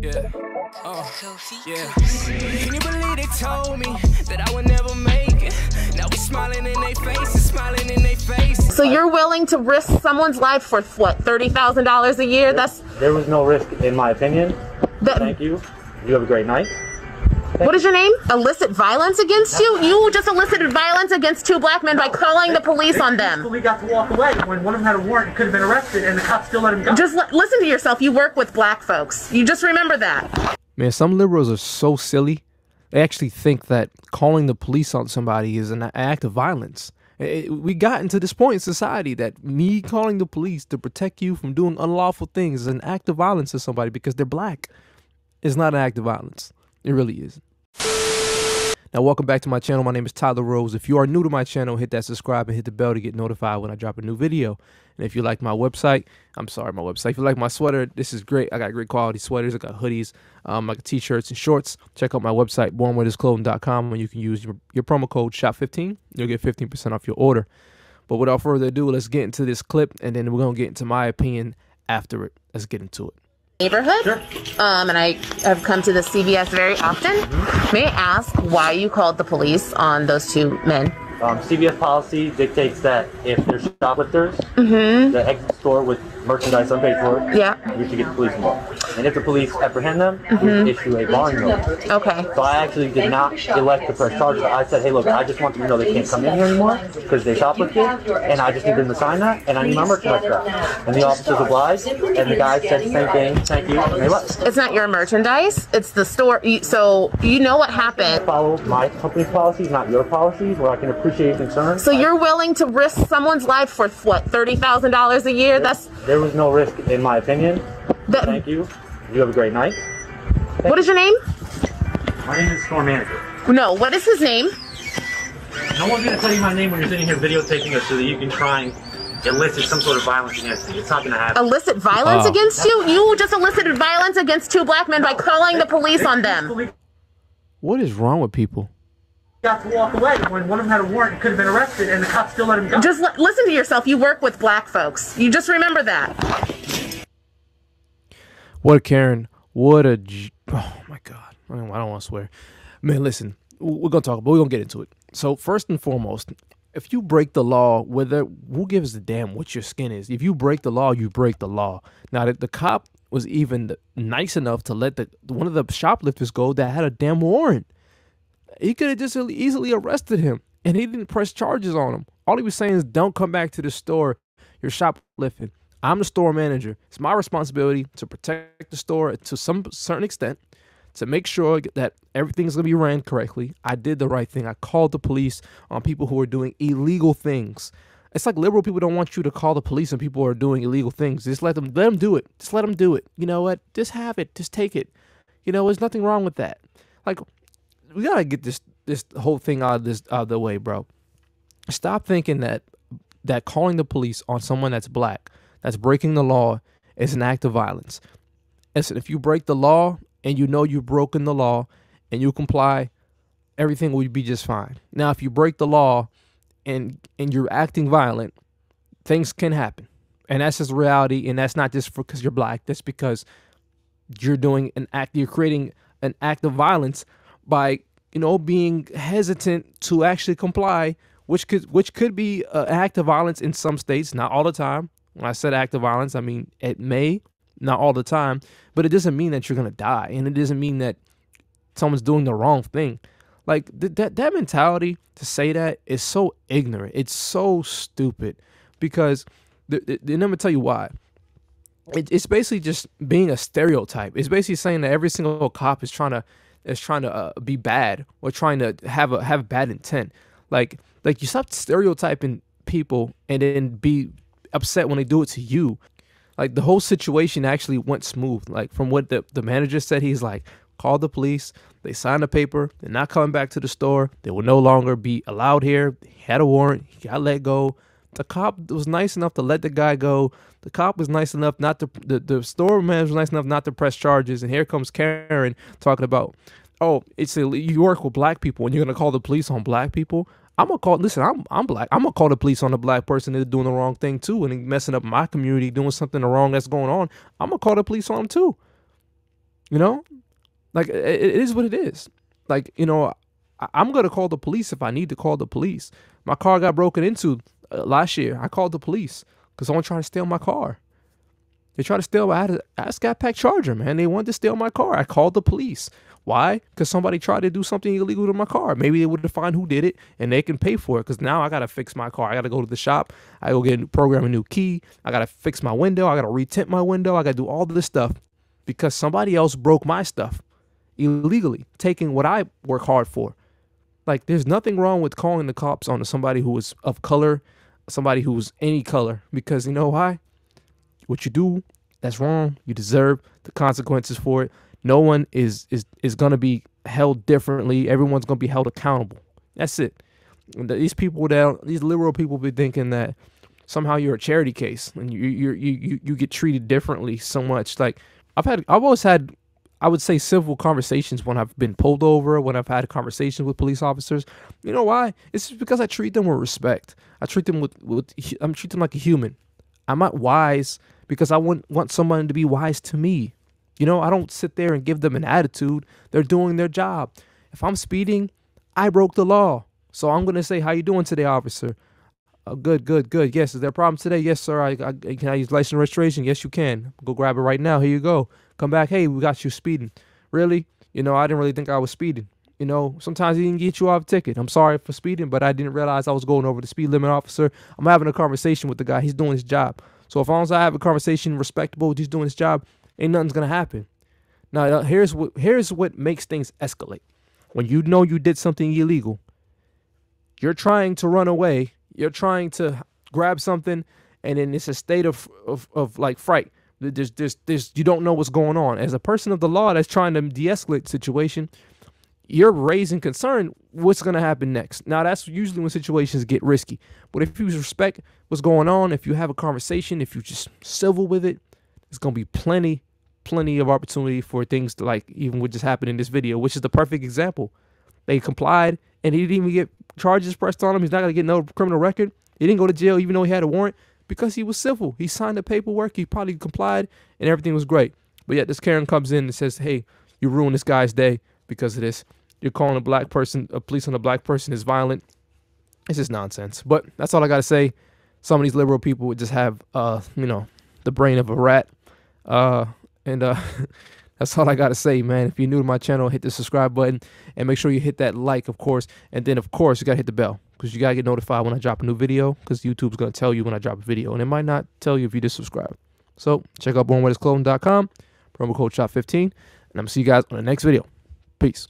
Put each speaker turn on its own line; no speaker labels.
Yeah. Uh, yeah. Can you believe they told me that I would never make it? Now we smiling in their faces, smiling in their faces.
So you're willing to risk someone's life for what, thirty thousand dollars a year? That's
There was no risk, in my opinion.
that.
Thank you. You have a great night.
What is your name? Illicit violence against you? You just elicited violence against two black men by calling the police on them.
We got to walk away when one of them had a warrant, could have been arrested, and the cops still let him go.
Just li- listen to yourself. You work with black folks. You just remember that.
Man, some liberals are so silly. They actually think that calling the police on somebody is an act of violence. It- it- we gotten to this point in society that me calling the police to protect you from doing unlawful things is an act of violence to somebody because they're black. It's not an act of violence. It really isn't. Now, welcome back to my channel. My name is Tyler Rose. If you are new to my channel, hit that subscribe and hit the bell to get notified when I drop a new video. And if you like my website, I'm sorry, my website. If you like my sweater, this is great. I got great quality sweaters. I got hoodies, um, like t-shirts and shorts. Check out my website, bornwinnersclothing.com, and you can use your, your promo code SHOP15. You'll get 15% off your order. But without further ado, let's get into this clip, and then we're gonna get into my opinion after it. Let's get into it.
Neighborhood. Um, and I have come to the CVS very often. May I ask why you called the police on those two men?
Um, CVS policy dictates that if there's shoplifters
Mm-hmm.
that exit store with merchandise unpaid for,
Yeah.
we should get the police involved. And if the police apprehend them,
Mm-hmm.
we issue a barring notice.
Okay.
So I actually did not elect to press charges. I said, hey, look, I just want them to know they can't come in here anymore because they shoplifted, and I just need them to sign that, and I need my merchandise back. And the officers obliged, and the guy said the same thing, thank you, and they left.
It's not your merchandise. It's the store. So you know what happened.
Follow my company's policies, not your policies, where I can appreciate concerns.
So you're willing to risk someone's life for what, thirty thousand dollars a year? That's
There was no risk, in my opinion.
that.
Thank you. You have a great night.
What is your name?
My name is store manager.
No. What is his name?
No one's gonna tell you my name when you're sitting here videotaping us so that you can try and elicit some sort of violence against me. It's not gonna happen.
Illicit violence
Oh.
against you? You just elicited violence against two black men by calling the police on them.
We
What is wrong with people?
Got to walk away when one of them had a warrant, could have been arrested, and the cops still let him go.
Just li- listen to yourself. You work with black folks. You just remember that.
What a Karen. What a. J- oh my God. I don't, I don't want to swear. Man, listen. We're gonna talk, but we're gonna get into it. So first and foremost, if you break the law, whether who gives a damn what your skin is? If you break the law, you break the law. Now that the cop was even nice enough to let the one of the shoplifters go that had a damn warrant. He could have just easily arrested him, and he didn't press charges on him. All he was saying is, "Don't come back to the store. You're shoplifting." I'm the store manager. It's my responsibility to protect the store to some certain extent, to make sure that everything's gonna be ran correctly. I did the right thing. I called the police on people who are doing illegal things. It's like liberal people don't want you to call the police on people who are doing illegal things. Just let them let them do it. Just let them do it. You know what? Just have it. Just take it. You know, there's nothing wrong with that. Like we gotta get this this whole thing out of this out of the way, bro. Stop thinking that that calling the police on someone that's black, that's breaking the law, is an act of violence. Listen, if you break the law and you know you've broken the law and you comply, everything will be just fine. Now, if you break the law and and you're acting violent, things can happen, and that's just reality. And that's not just because you're black. That's because you're doing an act. You're creating an act of violence by you know being hesitant to actually comply, which could which could be an act of violence in some states, not all the time. When I said act of violence, I mean it may, not all the time, but it doesn't mean that you're gonna die, and it doesn't mean that someone's doing the wrong thing. Like th- that that mentality to say that is so ignorant. It's so stupid because I'm gonna tell you why. It, it's basically just being a stereotype. It's basically saying that every single cop is trying to is trying to uh, be bad or trying to have a have bad intent. Like like you stop stereotyping people and then be upset when they do it to you. Like the whole situation actually went smooth. Like from what the, the manager said, he's like, call the police, they signed a paper, they're not coming back to the store, they will no longer be allowed here. He had a warrant, he got let go. The cop was nice enough to let the guy go. The cop was nice enough not to the, the store manager was nice enough not to press charges. And here comes Karen talking about, oh, it's a, you work with black people and you're gonna call the police on black people. I'm gonna call. Listen, I'm I'm black. I'm gonna call the police on a black person that's doing the wrong thing too, and messing up my community, doing something wrong that's going on. I'm gonna call the police on them too. You know, like it, it is what it is. Like you know, I, am gonna call the police if I need to call the police. My car got broken into uh, last year. I called the police because someone tried to steal my car. They tried to steal. I had a, I had a Scat Pack Charger, man. They wanted to steal my car. I called the police. Why? Because somebody tried to do something illegal to my car. Maybe they would define who did it and they can pay for it. Because now I got to fix my car. I got to go to the shop. I go get a program a new key. I got to fix my window. I got to retint my window. I got to do all this stuff because somebody else broke my stuff illegally, taking what I work hard for. Like, there's nothing wrong with calling the cops on somebody who is of color, somebody who's any color, because you know why? What you do, that's wrong. You deserve the consequences for it. No one is is is gonna be held differently. Everyone's gonna be held accountable. That's it. These people that these liberal people be thinking that somehow you're a charity case and you you you you get treated differently so much. Like I've had I've always had I would say civil conversations when I've been pulled over, when I've had conversations with police officers. You know why? It's because I treat them with respect. I treat them with, with I'm treat them like a human. I'm not wise because I want want someone to be wise to me. You know, I don't sit there and give them an attitude. They're doing their job. If I'm speeding, I broke the law. So I'm gonna say, "How you doing today, officer?" Uh, good, good, good. Yes, is there a problem today? Yes, sir. I, I can I use license registration? Yes, you can. Go grab it right now. Here you go. Come back. Hey, we got you speeding. Really? You know, I didn't really think I was speeding. You know, sometimes he can get you off ticket. I'm sorry for speeding, but I didn't realize I was going over the speed limit, officer. I'm having a conversation with the guy. He's doing his job. So if long as I have a conversation respectable, he's doing his job, ain't nothing's gonna happen. Now here's what here's what makes things escalate. When you know you did something illegal, you're trying to run away, you're trying to grab something, and then it's a state of of, of like fright. There's, there's, there's, you don't know what's going on. As a person of the law that's trying to de-escalate situation, you're raising concern what's going to happen next. Now, that's usually when situations get risky. But if you respect what's going on, if you have a conversation, if you just civil with it, there's going to be plenty plenty of opportunity for things to like even what just happened in this video, which is the perfect example. They complied and he didn't even get charges pressed on him. He's not gonna get no criminal record. He didn't go to jail even though he had a warrant because he was civil. He signed the paperwork, he probably complied, and everything was great. But yet this Karen comes in and says, Hey, you ruined this guy's day because of this. You're calling a black person, a police on a black person is violent. It's just nonsense. But that's all I gotta say. Some of these liberal people would just have uh, you know, the brain of a rat. Uh, and uh, that's all I got to say, man. If you're new to my channel, hit the subscribe button and make sure you hit that like, of course. And then, of course, you got to hit the bell because you got to get notified when I drop a new video because YouTube's going to tell you when I drop a video. And it might not tell you if you just subscribe. So check out bornwinnersclothing.com, promo code SHOP15. And I'm going to see you guys on the next video. Peace.